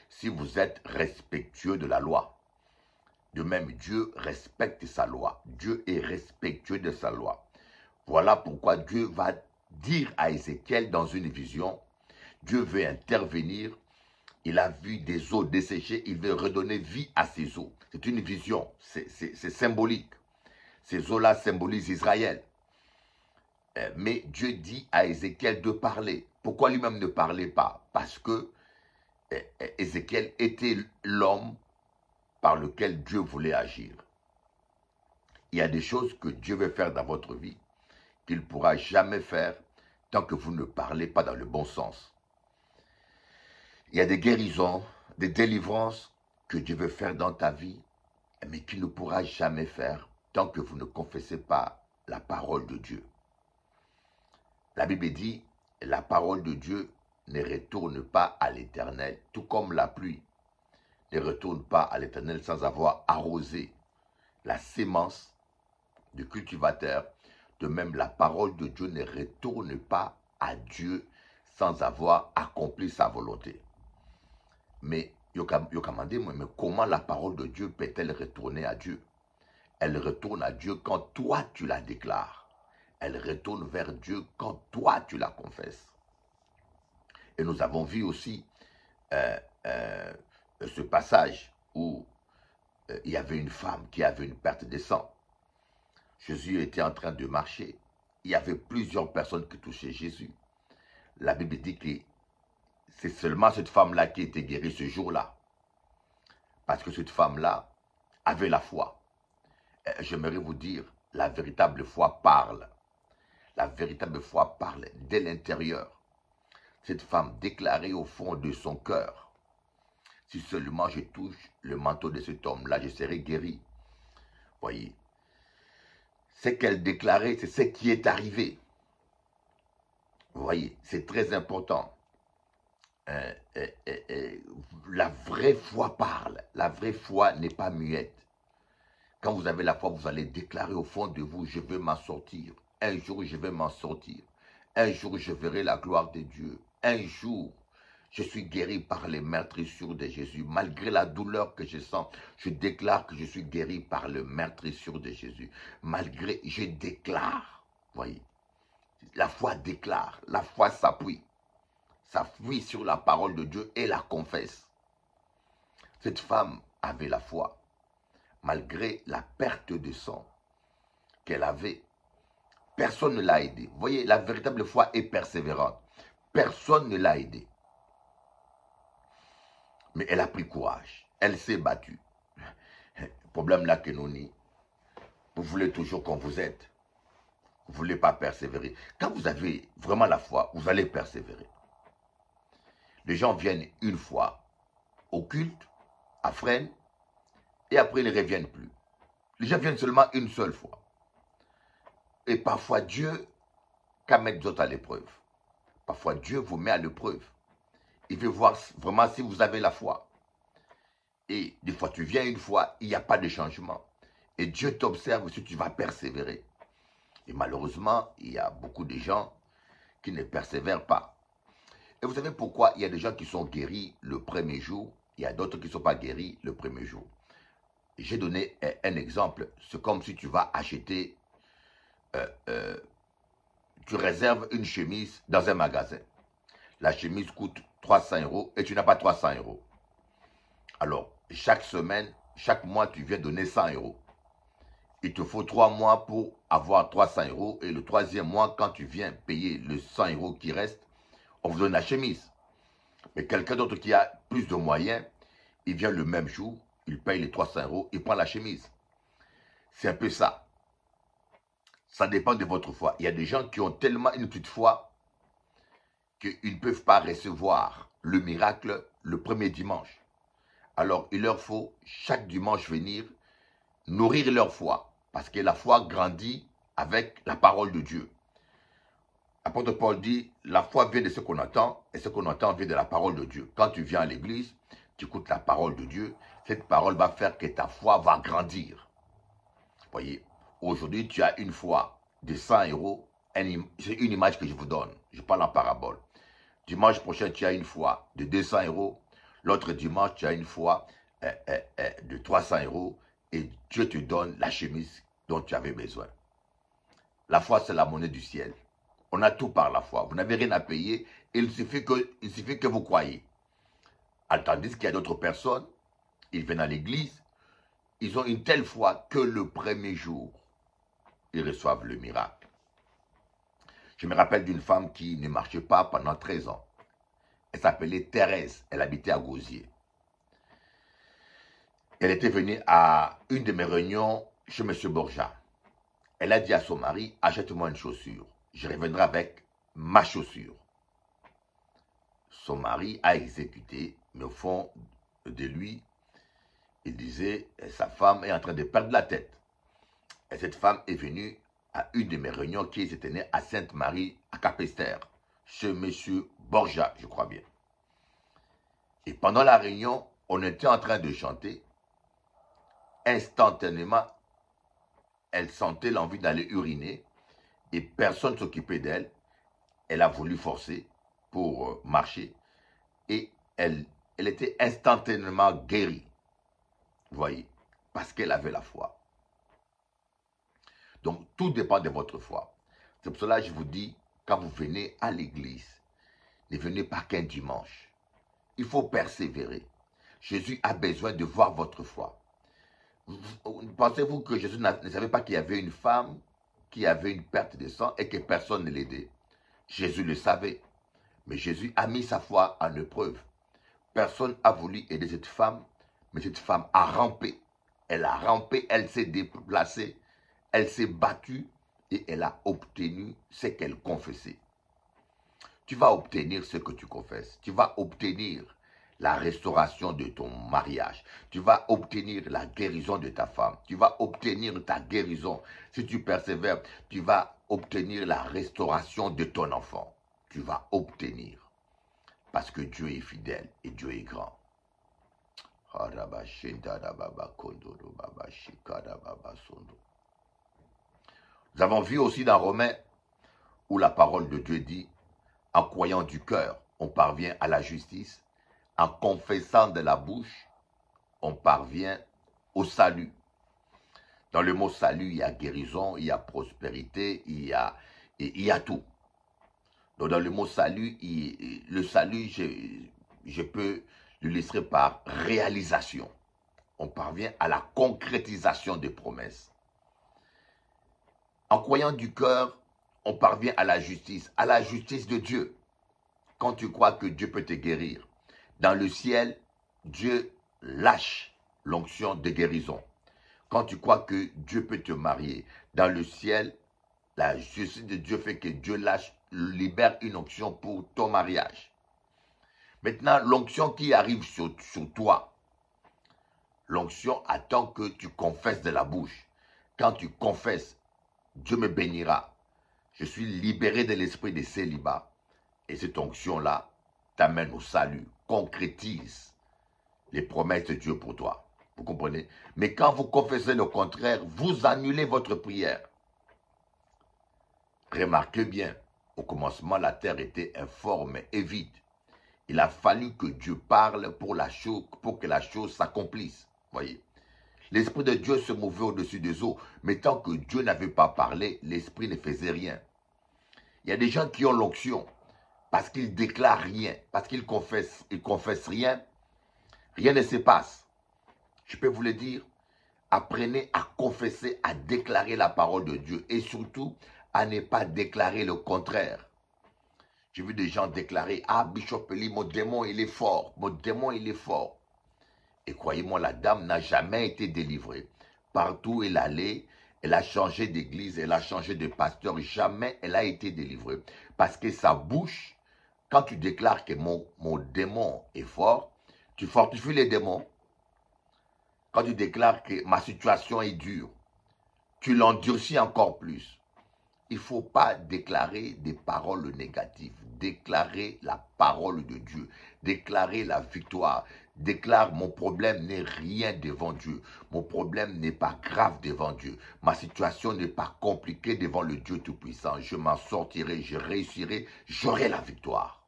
si vous êtes respectueux de la loi. De même, Dieu respecte sa loi. Dieu est respectueux de sa loi. Voilà pourquoi Dieu va dire à Ézéchiel dans une vision, Dieu veut intervenir, il a vu des eaux desséchées, il veut redonner vie à ces eaux. C'est une vision, c'est symbolique. Ces eaux-là symbolisent Israël. Euh, Mais Dieu dit à Ézéchiel de parler. Pourquoi lui-même ne parlait pas? Parce que euh, euh, Ézéchiel était l'homme par lequel Dieu voulait agir. Il y a des choses que Dieu veut faire dans votre vie qu'il ne pourra jamais faire que vous ne parlez pas dans le bon sens. Il y a des guérisons, des délivrances que Dieu veut faire dans ta vie, mais qu'il ne pourra jamais faire tant que vous ne confessez pas la parole de Dieu. La Bible dit, la parole de Dieu ne retourne pas à l'éternel, tout comme la pluie ne retourne pas à l'éternel sans avoir arrosé la sémence du cultivateur. De même, la parole de Dieu ne retourne pas à Dieu sans avoir accompli sa volonté. Mais, mais comment la parole de Dieu peut-elle retourner à Dieu? Elle retourne à Dieu quand toi tu la déclares. Elle retourne vers Dieu quand toi tu la confesses. Et nous avons vu aussi euh, euh, ce passage où euh, il y avait une femme qui avait une perte de sang. Jésus était en train de marcher. Il y avait plusieurs personnes qui touchaient Jésus. La Bible dit que c'est seulement cette femme-là qui était guérie ce jour-là. Parce que cette femme-là avait la foi. Euh, J'aimerais vous dire, la véritable foi parle. La véritable foi parle dès l'intérieur. Cette femme déclarait au fond de son cœur, si seulement je touche le manteau de cet homme-là, je serai guéri. Voyez, ce qu'elle déclarait, c'est ce qui est arrivé. Vous voyez, c'est très important. Euh, euh, euh, la vraie foi parle. La vraie foi n'est pas muette. Quand vous avez la foi, vous allez déclarer au fond de vous, je vais m'en sortir. Un jour, je vais m'en sortir. Un jour, je verrai la gloire de Dieu. Un jour, je suis guéri par les meurtrissures de Jésus. Malgré la douleur que je sens, je déclare que je suis guéri par le meurtrissure de Jésus. Malgré, je déclare. Voyez, la foi déclare, la foi s'appuie. S'appuie sur la parole de Dieu et la confesse. Cette femme avait la foi, malgré la perte de sang qu'elle avait. Personne ne l'a aidée. Voyez, la véritable foi est persévérante. Personne ne l'a aidée. Mais elle a pris courage. Elle s'est battue. Problème là que nous nie. Vous voulez toujours qu'on vous aide. Vous ne voulez pas persévérer. Quand vous avez vraiment la foi, vous allez persévérer. Les gens viennent une fois au culte, à Fresnes, et après ils ne reviennent plus. Les gens viennent seulement une seule fois. Et parfois Dieu, qu'à mettre d'autres à l'épreuve. Parfois Dieu vous met à l'épreuve. Il veut voir vraiment si vous avez la foi. Et des fois tu viens une fois, il n'y a pas de changement. Et Dieu t'observe si tu vas persévérer. Et malheureusement, il y a beaucoup de gens qui ne persévèrent pas. Et vous savez pourquoi? Il y a des gens qui sont guéris le premier jour, il y a d'autres qui ne sont pas guéris le premier jour. J'ai donné un, exemple. C'est comme si tu vas acheter, euh, euh, tu réserves une chemise dans un magasin. La chemise coûte 300 euros et tu n'as pas 300 euros. Alors, chaque semaine, chaque mois, tu viens donner 100 euros. Il te faut trois mois pour avoir 300 euros. Et le troisième mois, quand tu viens payer le 100 euros qui reste, on vous donne la chemise. Mais quelqu'un d'autre qui a plus de moyens, il vient le même jour, il paye les 300 euros, il prend la chemise. C'est un peu ça. Ça dépend de votre foi. Il y a des gens qui ont tellement une petite foi qu'ils ne peuvent pas recevoir le miracle le premier dimanche. Alors, il leur faut chaque dimanche venir nourrir leur foi. Parce que la foi grandit avec la parole de Dieu. Apôtre Paul dit, la foi vient de ce qu'on entend, et ce qu'on entend vient de la parole de Dieu. Quand tu viens à l'église, tu écoutes la parole de Dieu, cette parole va faire que ta foi va grandir. Voyez, aujourd'hui tu as une foi de 100 euros, c'est une image que je vous donne. Je parle en parabole. Dimanche prochain, tu as une foi de 200 euros. L'autre dimanche, tu as une foi euh, euh, euh, de 300 euros. Et Dieu te donne la chemise dont tu avais besoin. La foi, c'est la monnaie du ciel. On a tout par la foi. Vous n'avez rien à payer. Il suffit que, il suffit que vous croyez. Tandis qu'il y a d'autres personnes, ils viennent à l'église, ils ont une telle foi que le premier jour, ils reçoivent le miracle. Je me rappelle d'une femme qui ne marchait pas pendant 13 ans. Elle s'appelait Thérèse, elle habitait à Gauzier. Elle était venue à une de mes réunions chez M. Borja. Elle a dit à son mari, achète-moi une chaussure. Je reviendrai avec ma chaussure. Son mari a exécuté, mais au fond de lui, il disait, sa femme est en train de perdre la tête. Et cette femme est venue une de mes réunions qui était née à Sainte-Marie, à Capester, chez M. Borja, je crois bien. Et pendant la réunion, on était en train de chanter. Instantanément, elle sentait l'envie d'aller uriner et personne ne s'occupait d'elle. Elle a voulu forcer pour euh, marcher et elle, elle était instantanément guérie. Voyez, parce qu'elle avait la foi. Donc, tout dépend de votre foi. C'est pour cela que je vous dis, quand vous venez à l'église, ne venez pas qu'un dimanche. Il faut persévérer. Jésus a besoin de voir votre foi. Pensez-vous que Jésus ne savait pas qu'il y avait une femme qui avait une perte de sang et que personne ne l'aidait? Jésus le savait. Mais Jésus a mis sa foi en épreuve. Personne n'a voulu aider cette femme, mais cette femme a rampé. Elle a rampé, elle s'est déplacée, elle s'est battue et elle a obtenu ce qu'elle confessait. Tu vas obtenir ce que tu confesses. Tu vas obtenir la restauration de ton mariage. Tu vas obtenir la guérison de ta femme. Tu vas obtenir ta guérison. Si tu persévères, tu vas obtenir la restauration de ton enfant. Tu vas obtenir. Parce que Dieu est fidèle et Dieu est grand. Nous avons vu aussi dans Romains où la parole de Dieu dit, en croyant du cœur, on parvient à la justice en confessant de la bouche, on parvient au salut. Dans le mot salut, il y a guérison, il y a prospérité, il y a, tout. Donc dans le mot salut, le salut, je, je peux l'illustrer par réalisation. On parvient à la concrétisation des promesses. En croyant du cœur, on parvient à la justice, à la justice de Dieu. Quand tu crois que Dieu peut te guérir, dans le ciel, Dieu lâche l'onction de guérison. Quand tu crois que Dieu peut te marier, dans le ciel, la justice de Dieu fait que Dieu lâche, libère une onction pour ton mariage. Maintenant, l'onction qui arrive sur, sur toi, l'onction attend que tu confesses de la bouche. Quand tu confesses, Dieu me bénira. Je suis libéré de l'esprit de célibat. Et cette onction-là t'amène au salut, concrétise les promesses de Dieu pour toi. Vous comprenez? Mais quand vous confessez le contraire, vous annulez votre prière. Remarquez bien, au commencement, la terre était informe et vide. Il a fallu que Dieu parle pour, pour que la chose s'accomplisse. Voyez? L'Esprit de Dieu se mouvait au-dessus des eaux, mais tant que Dieu n'avait pas parlé, l'Esprit ne faisait rien. Il y a des gens qui ont l'onction, parce qu'ils déclarent rien, parce qu'ils confessent, ils confessent rien, rien ne se passe. Je peux vous le dire, apprenez à confesser, à déclarer la parole de Dieu et surtout à ne pas déclarer le contraire. J'ai vu des gens déclarer, ah Bishop mon démon il est fort, mon démon il est fort. Et croyez-moi, la dame n'a jamais été délivrée. Partout où elle allait, elle a changé d'église, elle a changé de pasteur, jamais elle a été délivrée. Parce que sa bouche quand tu déclares que mon, mon démon est fort, tu fortifies les démons. Quand tu déclares que ma situation est dure, tu l'endurcis encore plus. Il ne faut pas déclarer des paroles négatives. Déclarer la parole de Dieu. Déclarer la victoire. Déclare, mon problème n'est rien devant Dieu. Mon problème n'est pas grave devant Dieu. Ma situation n'est pas compliquée devant le Dieu Tout-Puissant. Je m'en sortirai, je réussirai, j'aurai la victoire.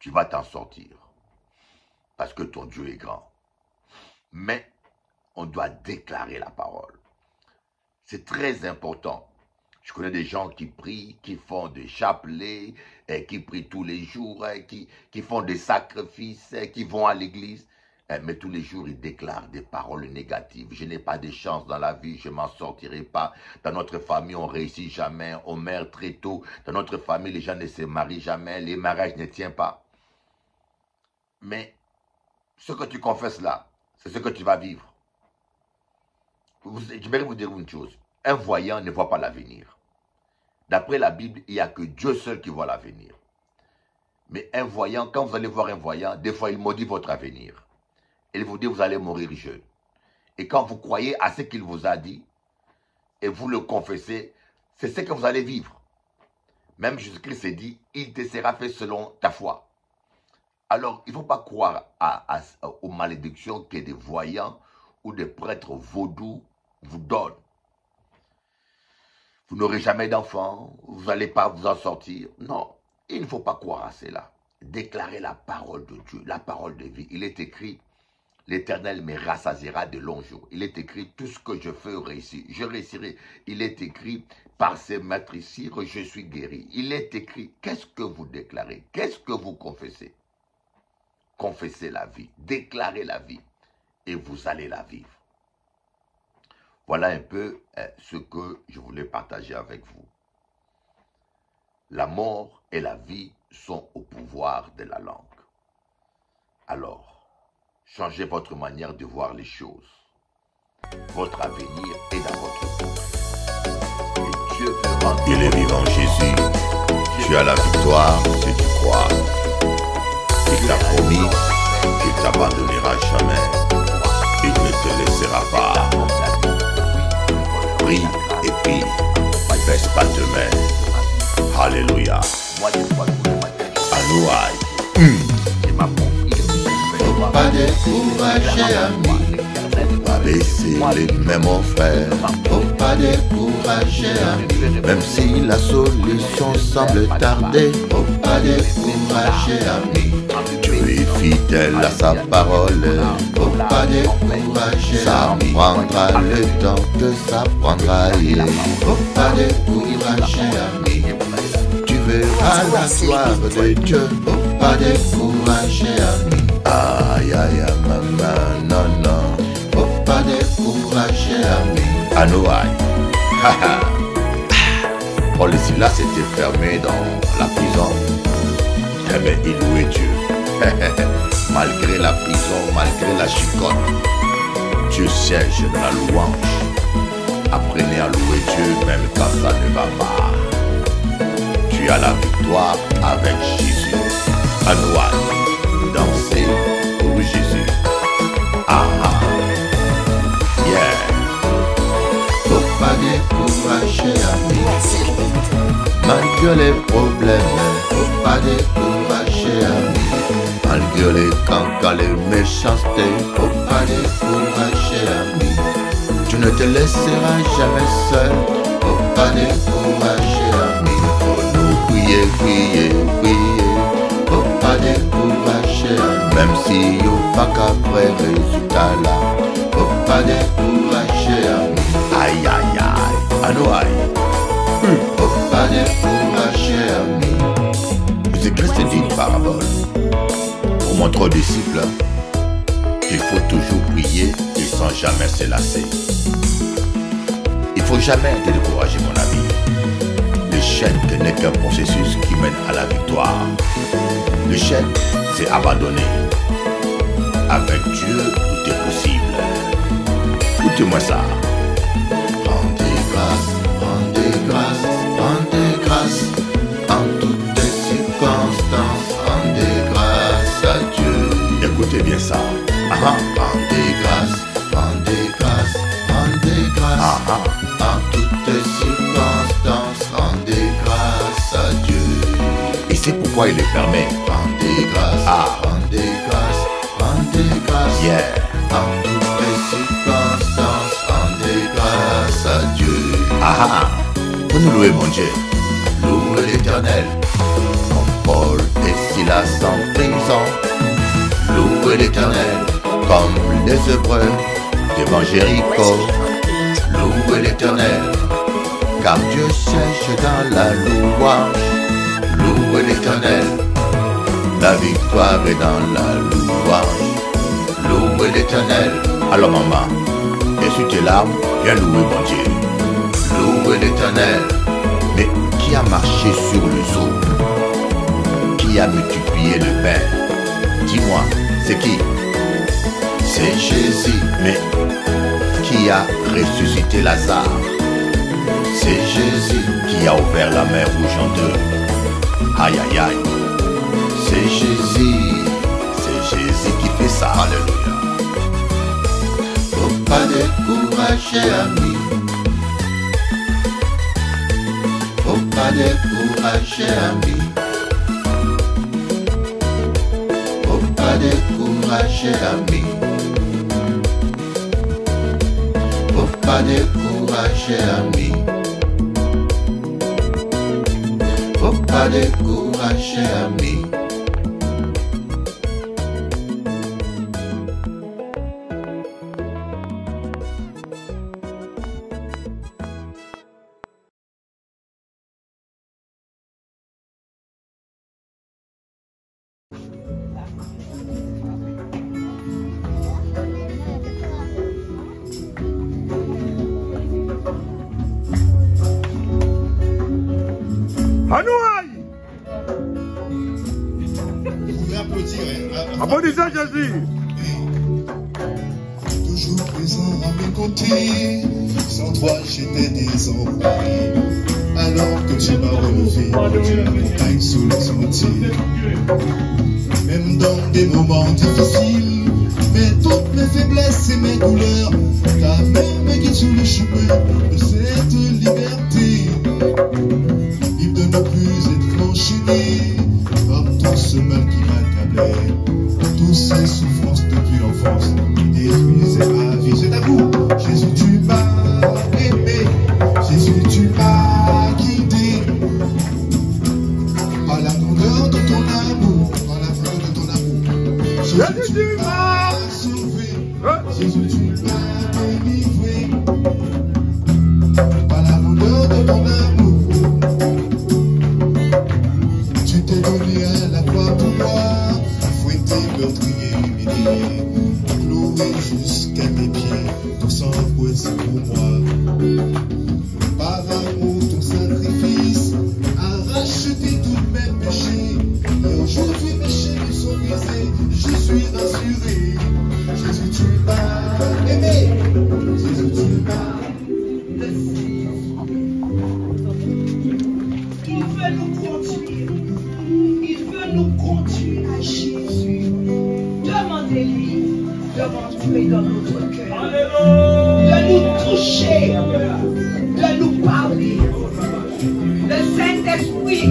Tu vas t'en sortir. Parce que ton Dieu est grand. Mais on doit déclarer la parole. C'est très important. Je connais des gens qui prient, qui font des chapelets, et qui prient tous les jours, et qui, qui font des sacrifices, et qui vont à l'église. Eh, Mais tous les jours, ils déclarent des paroles négatives. Je n'ai pas de chance dans la vie, je m'en sortirai pas. Dans notre famille, on réussit jamais, on meurt très tôt. Dans notre famille, les gens ne se marient jamais, les mariages ne tiennent pas. Mais ce que tu confesses là, c'est ce que tu vas vivre. Je vais vous dire une chose. Un voyant ne voit pas l'avenir. D'après la Bible, il n'y a que Dieu seul qui voit l'avenir. Mais un voyant, quand vous allez voir un voyant, des fois il maudit votre avenir. Il vous dit vous allez mourir jeune. Et quand vous croyez à ce qu'il vous a dit, et vous le confessez, c'est ce que vous allez vivre. Même Jésus-Christ s'est dit, il te sera fait selon ta foi. Alors, il ne faut pas croire aux malédictions que des voyants ou des prêtres vaudous vous donnent. Vous n'aurez jamais d'enfant, vous n'allez pas vous en sortir. Non, il ne faut pas croire à cela. Déclarez la parole de Dieu, la parole de vie. Il est écrit, l'Éternel me rassasiera de longs jours. Il est écrit, tout ce que je fais réussir, je réussirai. Il est écrit, par ces matricires, je suis guéri. Il est écrit, qu'est-ce que vous déclarez? Qu'est-ce que vous confessez? Confessez la vie, déclarez la vie, et vous allez la vivre. Voilà un peu euh, ce que je voulais partager avec vous. La mort et la vie sont au pouvoir de la langue. Alors, changez votre manière de voir les choses. Votre avenir est dans votre bouche. Et Dieu Il est vivant Jésus. Tu as la victoire si tu crois. Il t'a promis qu'il t'abandonnera jamais. Il ne te laissera pas. Prie et prie. Ne baisse pas tes mains. Alléluia. Alouaï. Faut pas décourager, ami. Pas baisser les mains, mon frère. Faut pas décourager, ami. Même si la solution semble tarder. Faut pas décourager, ami. Est fidèle à sa parole. Faut pas décourager, Ça prendra le temps que ça prendra. Faut pas décourager, ami. Tu verras la gloire de Dieu. Faut pas décourager, ami. Aïe, aïe, aïe, maman, non, non. Faut pas décourager, ami. Anouaï. Paul et Silas étaient fermés dans la prison. Eh bien, ils louaient Dieu. malgré la prison, malgré la chicotte, Dieu siège dans la louange. Apprenez à louer Dieu même quand ça ne va pas. Tu as la victoire avec Jésus. Anouaï. Dansez pour Jésus. Ah ah. Yeah. Faut pas décourager, ami. Malgré les problèmes, Faut pas décourager, ami. Malgré cancans, les méchancetés, Faut pas décourager, ami. tu ne te laisseras jamais seul. Faut pas décourager, ami. Faut nous prier, prier, prier. Faut pas décourager, ami. Même si yo pas qu'après résultat là. Faut pas décourager, ami. Aïe aïe aïe, anouaï. Faut pas décourager, ami. Jésus-Christ dit une parabole pour montrer aux disciples qu'il faut toujours prier et sans jamais se lasser. Il faut jamais te décourager, mon ami. L'échec n'est qu'un processus qui mène à la victoire. L'échec, c'est abandonner. Avec Dieu, tout est possible. Écoutez-moi ça. Rendez grâce, Ah. rendez prière. En toutes les circonstances, grâce à Dieu. Ah ah, pour nous louer mon Dieu. Louer l'éternel. Comme Paul et Silas en prison. Louer l'éternel. Comme les Hébreux devant Jéricho. Louer l'éternel. Car Dieu cherche dans la louange. Louer l'éternel. La victoire est dans la louange. Louer l'éternel. Alors maman, essuie tes larmes, viens louer mon Dieu. Louer l'éternel. Mais qui a marché sur les eaux Qui a multiplié le pain? Dis-moi, c'est qui? C'est Jésus. Mais qui a ressuscité Lazare? C'est Jésus qui a ouvert la mer rouge en deux. Aïe aïe aïe. C'est Jésus, c'est Jésus qui fait ça. Alléluia. Faut pas décourager, ami. Faut pas décourager, ami. Faut pas décourager, ami. Faut pas décourager, ami. Faut pas décourager, ami. Anouaï Vous pouvez applaudir. hein. Applaudissez Jésus Toujours présent à mes côtés. Sans toi, j'étais désemparé. Alors que tu m'as relevé montagne sous les sentiers. Même dans des moments difficiles, mais toutes mes faiblesses et mes douleurs, ta main me guide sur le chemin de cette liberté. Il de ne plus être enchaîné par tout ce mal de rentrer dans notre cœur. De nous toucher. De nous parler. Le Saint-Esprit,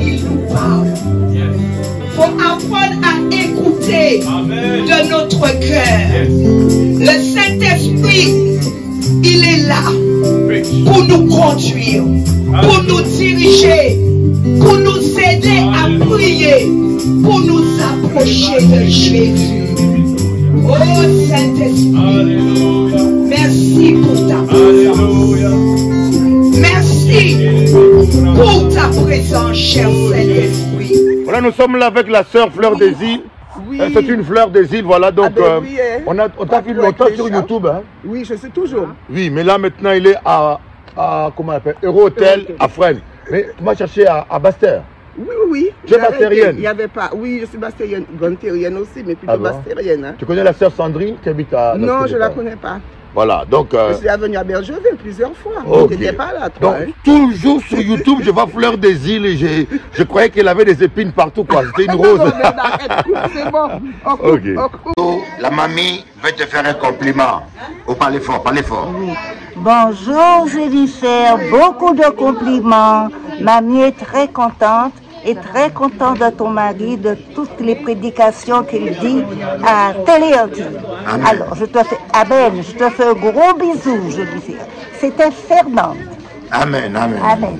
il nous parle. faut apprendre à écouter de notre cœur. Le Saint-Esprit, il est là pour nous conduire, pour nous diriger, pour nous aider à prier, pour nous approcher de Jésus. Oh Saint-Esprit, merci pour ta présence. Merci pour ta présence, cher Saint-Esprit. Voilà, nous sommes là avec la sœur Fleur des Îles. Euh, C'est une fleur des îles, voilà. Donc, ben euh, oui, on a, on t'a vu longtemps sur. YouTube. Hein. Oui, je sais toujours. Oui, mais là maintenant, il est à, à comment on appelle, Euro Hotel à Fresnes. Mais tu m'as cherché à, à Bastère. Oui, oui, oui. Tu es bastérienne Il n'y avait pas. Oui, je suis bastérienne. Gontérienne aussi, mais plutôt Ah bon bastérienne. hein. Tu connais la sœur Sandrine qui habite à. Non, je ne la connais pas. Voilà, donc. euh, Je suis venue à Bergeville plusieurs fois. ok. Tu n'étais pas là, toi. Donc, hein. toujours sur YouTube, je vois Fleur des îles et j'ai- je croyais qu'elle avait des épines partout, quoi. C'était une rose. C'est bon. On coupe, Ok. on coupe. La mamie veut te faire un compliment. Oh, parlez fort, parlez fort. Bonjour Jennifer, beaucoup de compliments. Mamie est très contente et très content de ton mari, de toutes les prédications qu'il dit à Téléanti. Amen. Alors, je te fais, Amen, je te fais un gros bisou, je lui fais. C'était Fernande. Amen, amen. Amen.